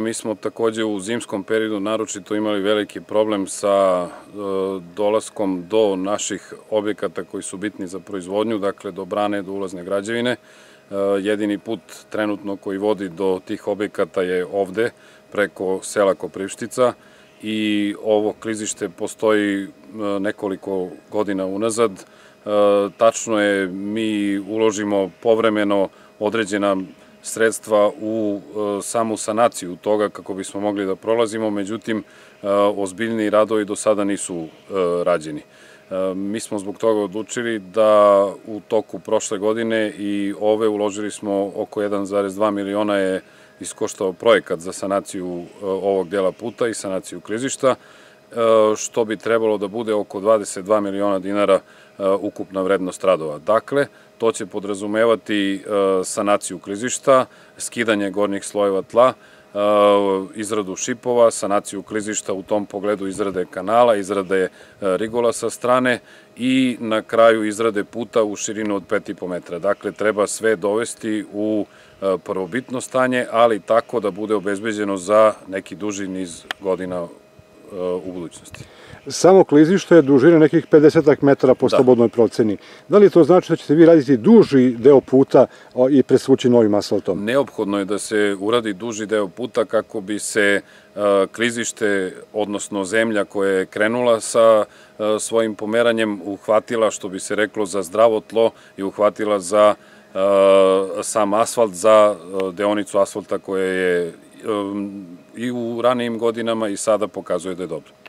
Mi smo takođe u zimskom periodu naročito imali veliki problem sa e, dolaskom do naših objekata koji su bitni za proizvodnju, dakle do brane, do ulazne građevine. E, jedini put trenutno koji vodi do tih objekata je ovde, preko sela Koprivštica i ovo klizište postoji e, nekoliko godina unazad. Tačno je, mi uložimo povremeno određena sredstva u e, samu sanaciju toga kako bismo mogli da prolazimo, međutim, e, ozbiljni radovi do sada nisu e, rađeni. Mi smo zbog toga odlučili da u toku prošle godine i ove uložili smo oko 1,2 miliona je iskoštao projekat za sanaciju ovog dela puta i sanaciju klizišta, što bi trebalo da bude oko 22 miliona dinara ukupna vrednost radova. Dakle, to će podrazumevati sanaciju klizišta, skidanje gornjih slojeva tla, izradu šipova, sanaciju klizišta u tom pogledu izrade kanala, izrade rigola sa strane i na kraju izrade puta u širinu od 5,5 metra. Dakle, treba sve dovesti u prvobitno stanje, ali tako da bude obezbeđeno za neki duži niz godina u budućnosti. Samo klizište je dužine nekih 50 metara po da. slobodnoj proceni. Da li to znači da ćete vi raditi duži deo puta i presvući novim asfaltom? Neophodno je da se uradi duži deo puta kako bi se klizište, odnosno zemlja koja je krenula sa svojim pomeranjem uhvatila, što bi se reklo, za zdravo tlo i uhvatila za sam asfalt, za deonicu asfalta koja je i u ranijim godinama i sada pokazuje da je dobro.